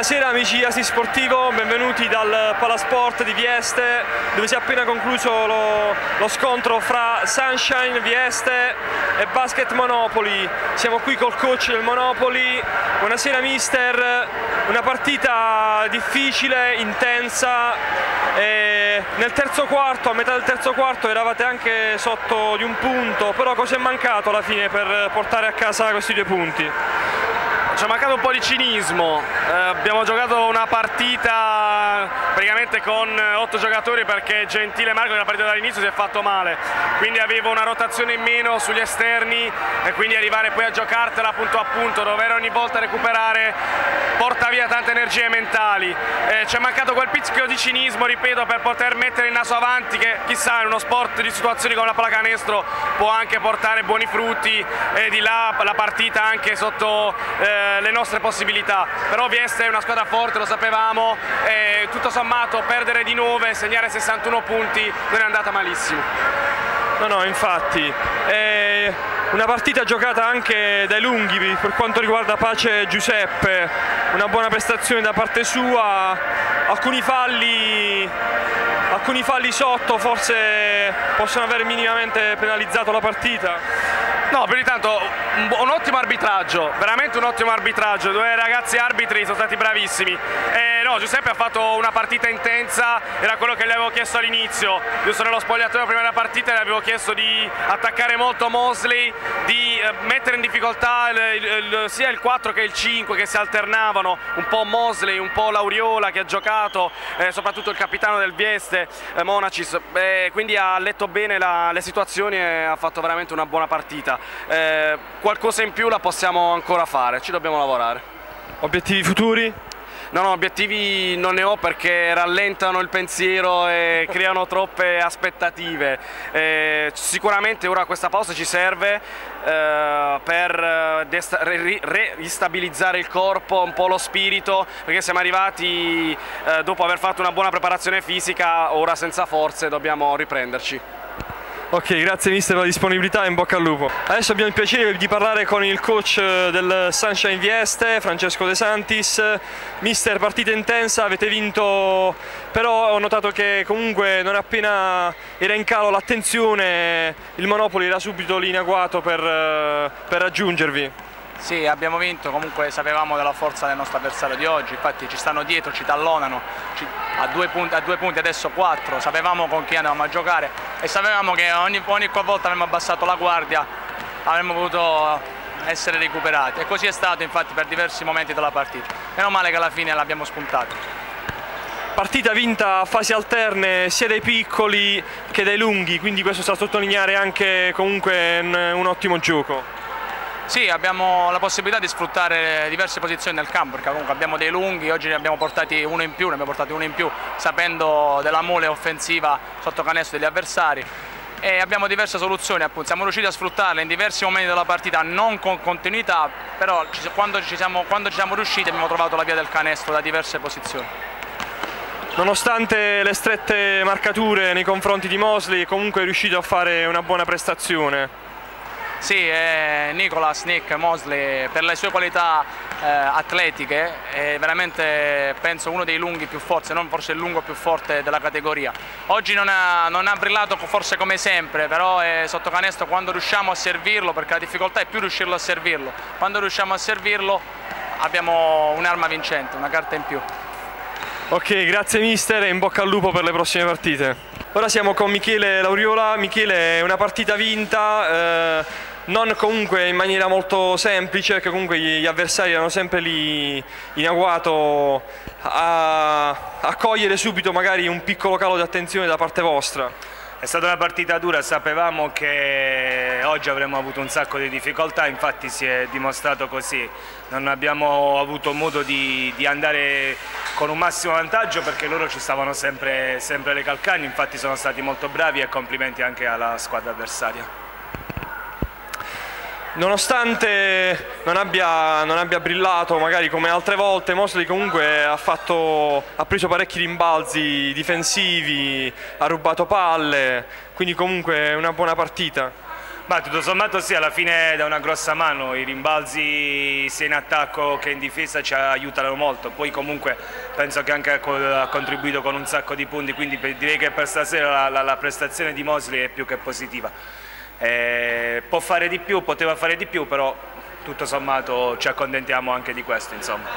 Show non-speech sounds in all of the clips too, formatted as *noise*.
Buonasera amici Asi Sportivo, benvenuti dal Palasport di Vieste dove si è appena concluso lo, lo scontro fra Sunshine Vieste e Basket Monopoli. Siamo qui col coach del Monopoli. Buonasera mister, una partita difficile, intensa. Nel terzo quarto, a metà del terzo quarto eravate anche sotto di un punto, però cosa è mancato alla fine per portare a casa questi due punti? Ci è mancato un po' di cinismo, eh, abbiamo giocato una partita praticamente con 8 giocatori perché Gentile Marco nella partita dall'inizio si è fatto male, quindi avevo una rotazione in meno sugli esterni e quindi arrivare poi a giocartela punto a punto, dover ogni volta recuperare porta via tante energie mentali, eh, ci è mancato quel pizzico di cinismo, ripeto, per poter mettere il naso avanti che chissà in uno sport di situazioni come la pallacanestro può anche portare buoni frutti e di là la partita anche sotto eh, le nostre possibilità, però Vieste è una squadra forte, lo sapevamo, e tutto sommato perdere di 9, segnare 61 punti non è andata malissimo. No, no, infatti. È una partita giocata anche dai lunghi per quanto riguarda Pace Giuseppe, una buona prestazione da parte sua, alcuni falli, alcuni falli sotto forse possono aver minimamente penalizzato la partita. No, più di tanto un, un, ottimo arbitraggio, veramente un ottimo arbitraggio, due ragazzi arbitri sono stati bravissimi. E no, Giuseppe ha fatto una partita intensa, era quello che gli avevo chiesto all'inizio. Io sono nello spogliatoio prima della partita e gli avevo chiesto di attaccare molto Mosley, di eh, mettere in difficoltà il, il, sia il 4 che il 5 che si alternavano, un po' Mosley, un po' Lauriola che ha giocato, eh, soprattutto il capitano del Vieste, eh, Monacis, eh, quindi ha letto bene la, le situazioni e ha fatto veramente una buona partita eh, qualcosa in più la possiamo ancora fare, ci dobbiamo lavorare. Obiettivi futuri? No, no, obiettivi non ne ho perché rallentano il pensiero e *laughs* creano troppe aspettative. Eh, sicuramente ora questa pausa ci serve eh, per ristabilizzare il corpo, un po' lo spirito, perché siamo arrivati eh, dopo aver fatto una buona preparazione fisica, ora senza forze dobbiamo riprenderci. Ok, grazie mister per la disponibilità e in bocca al lupo. Adesso abbiamo il piacere di parlare con il coach eh, del Sunshine Vieste, Francesco De Santis. Mister, partita intensa, avete vinto, però ho notato che comunque non appena era in calo l'attenzione, il Monopoli era subito lì in agguato per, eh, per raggiungervi. Sì, abbiamo vinto, comunque sapevamo della forza del nostro avversario di oggi, infatti ci stanno dietro, ci tallonano, ci, a, due punti, a, due punti, adesso quattro, sapevamo con chi andavamo a giocare e sapevamo che ogni, ogni volta avremmo abbassato la guardia, avremmo potuto essere recuperati e così è stato infatti per diversi momenti della partita. Meno male che alla fine l'abbiamo spuntato. Partita vinta a fasi alterne sia dai piccoli che dai lunghi, quindi questo sta a sottolineare anche comunque un, un ottimo gioco. Sì, abbiamo la possibilità di sfruttare diverse posizioni nel campo perché comunque abbiamo dei lunghi, oggi ne abbiamo portati uno in più, ne abbiamo portati uno in più sapendo della mole offensiva sotto canestro degli avversari e abbiamo diverse soluzioni appunto, siamo riusciti a sfruttarle in diversi momenti della partita non con continuità però quando ci siamo, quando ci siamo riusciti abbiamo trovato la via del canestro da diverse posizioni. Nonostante le strette marcature nei confronti di Mosley comunque è riuscito a fare una buona prestazione. Sì, eh, Nicolas, Nick Mosley per le sue qualità eh, atletiche è veramente penso uno dei lunghi più forti, se non forse il lungo più forte della categoria. Oggi non ha, non ha brillato forse come sempre, però è sotto canestro quando riusciamo a servirlo, perché la difficoltà è più riuscirlo a servirlo, quando riusciamo a servirlo abbiamo un'arma vincente, una carta in più. Ok, grazie mister e in bocca al lupo per le prossime partite. Ora siamo con Michele Lauriola, Michele una partita vinta, eh, non comunque in maniera molto semplice, perché comunque gli avversari erano sempre lì in agguato a, a cogliere subito magari un piccolo calo di attenzione da parte vostra. È stata una partita dura, sapevamo che oggi avremmo avuto un sacco di difficoltà, infatti si è dimostrato così. Non abbiamo avuto modo di, di andare con un massimo vantaggio perché loro ci stavano sempre, sempre le calcagni, infatti sono stati molto bravi e complimenti anche alla squadra avversaria. Nonostante non abbia, non abbia, brillato magari come altre volte, Mosley comunque ha, fatto, ha, preso parecchi rimbalzi difensivi, ha rubato palle, quindi comunque è una buona partita. Ma tutto sommato sì, alla fine da una grossa mano, i rimbalzi sia in attacco che in difesa ci aiutano molto, poi comunque penso che anche ha contribuito con un sacco di punti, quindi direi che per stasera la, la, la prestazione di Mosley è più che positiva. Eh, può fare di più, poteva fare di più, però tutto sommato ci accontentiamo anche di questo. Insomma.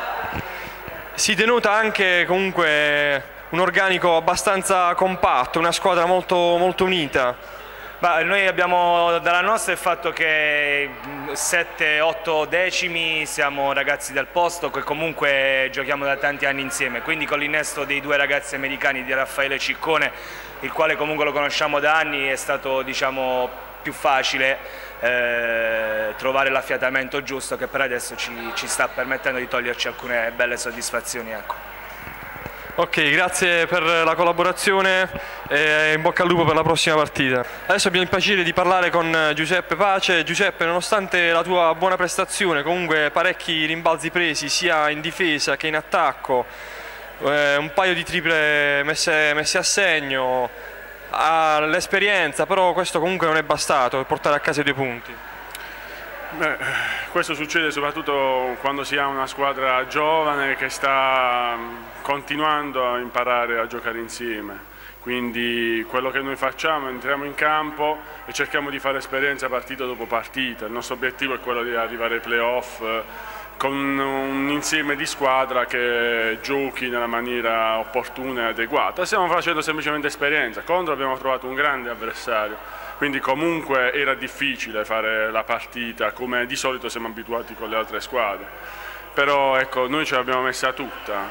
Si denota anche comunque un organico abbastanza compatto, una squadra molto, molto unita. Bah, noi abbiamo dalla nostra il fatto che 7-8 decimi siamo ragazzi del posto che comunque giochiamo da tanti anni insieme, quindi con l'innesto dei due ragazzi americani di Raffaele Ciccone, il quale comunque lo conosciamo da anni, è stato diciamo, più facile eh, trovare l'affiatamento giusto che per adesso ci, ci, sta permettendo di toglierci alcune belle soddisfazioni. Ecco. Ok, grazie per la collaborazione e in bocca al lupo per la prossima partita. Adesso abbiamo il piacere di parlare con Giuseppe Pace. Giuseppe, nonostante la tua buona prestazione, comunque parecchi rimbalzi presi sia in difesa che in attacco, eh, un paio di triple messe, messe a segno, l'esperienza, però questo comunque non è bastato per portare a casa i due punti. Beh, questo succede soprattutto quando si ha una squadra giovane che sta mm, continuando a imparare a giocare insieme. Quindi quello che noi facciamo, entriamo in campo e cerchiamo di fare esperienza partita dopo partita. Il nostro obiettivo è quello di arrivare ai playoff con un insieme di squadra che giochi nella maniera opportuna e adeguata. Stiamo facendo semplicemente esperienza. Contro abbiamo trovato un grande avversario quindi comunque era difficile fare la partita come di solito siamo abituati con le altre squadre, però ecco, noi ce l'abbiamo messa tutta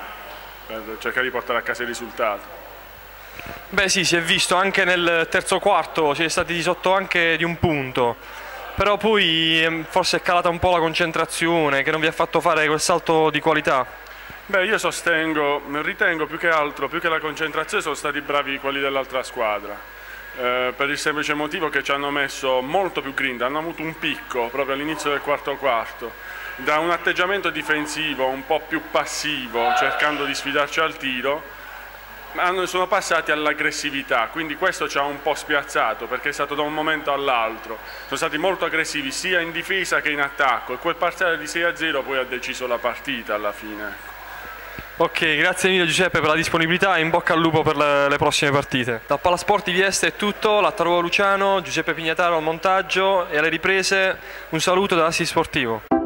per cercare di portare a casa il risultato. Beh sì, si è visto anche nel terzo quarto, si è stati di sotto anche di un punto, però poi ehm, forse è calata un po' la concentrazione che non vi ha fatto fare quel salto di qualità. Beh, io sostengo, ritengo più che altro, più che la concentrazione sono stati bravi quelli dell'altra squadra eh, per il semplice motivo che ci hanno messo molto più grinta, hanno avuto un picco proprio all'inizio del quarto quarto, da un atteggiamento difensivo un po' più passivo, cercando di sfidarci al tiro, sono passati all'aggressività, quindi questo ci ha un po' spiazzato perché è stato da un momento all'altro, sono stati molto aggressivi sia in difesa che in attacco e quel parziale di 6 a 0 poi ha deciso la partita alla fine. Ok, grazie mille Giuseppe per la disponibilità e in bocca al lupo per le, le prossime partite. Da Palasport di Vieste è tutto, Lattaruolo Luciano, Giuseppe Pignataro al montaggio e alle riprese un saluto da Assi Sportivo.